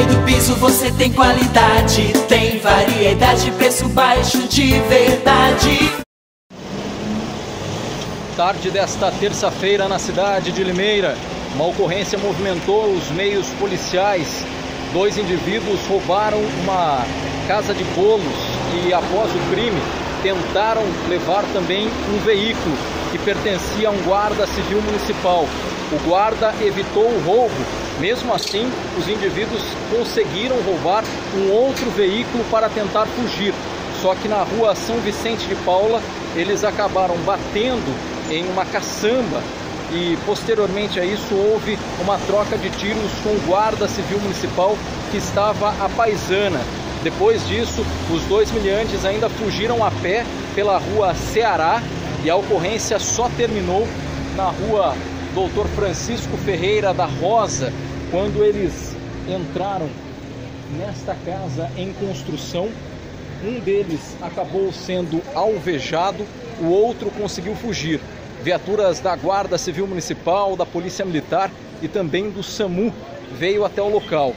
lei do piso você tem qualidade, tem variedade, preço baixo de verdade. Tarde desta terça-feira na cidade de Limeira, uma ocorrência movimentou os meios policiais. Dois indivíduos roubaram uma casa de bolos e, após o crime, tentaram levar também um veículo que pertencia a um guarda civil municipal. O guarda evitou o roubo, mesmo assim, os indivíduos conseguiram roubar um outro veículo para tentar fugir. Só que na rua São Vicente de Paula, eles acabaram batendo em uma caçamba e posteriormente a isso houve uma troca de tiros com o guarda civil municipal que estava a paisana. Depois disso, os dois miliantes ainda fugiram a pé pela rua Ceará e a ocorrência só terminou na rua Doutor Francisco Ferreira da Rosa, quando eles entraram nesta casa em construção. Um deles acabou sendo alvejado, o outro conseguiu fugir. Viaturas da Guarda Civil Municipal, da Polícia Militar e também do SAMU veio até o local.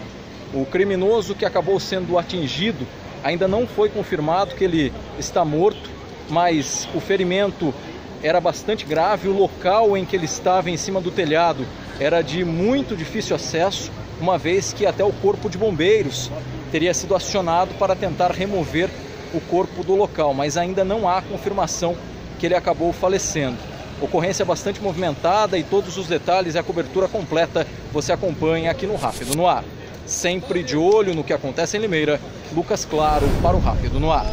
O criminoso que acabou sendo atingido ainda não foi confirmado que ele está morto, mas o ferimento era bastante grave. O local em que ele estava, em cima do telhado, era de muito difícil acesso, uma vez que até o corpo de bombeiros teria sido acionado para tentar remover o corpo do local, mas ainda não há confirmação que ele acabou falecendo. Ocorrência bastante movimentada e todos os detalhes e a cobertura completa você acompanha aqui no Rápido no Ar. Sempre de olho no que acontece em Limeira, Lucas Claro para o Rápido no Ar.